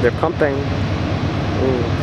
They're pumping. Ooh.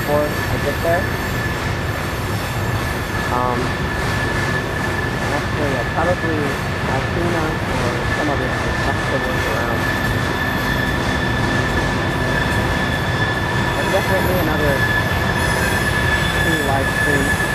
Before I get there. Um, actually, I'll probably Altoona or some other festivals around. Definitely another two live streams.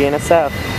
BNSF.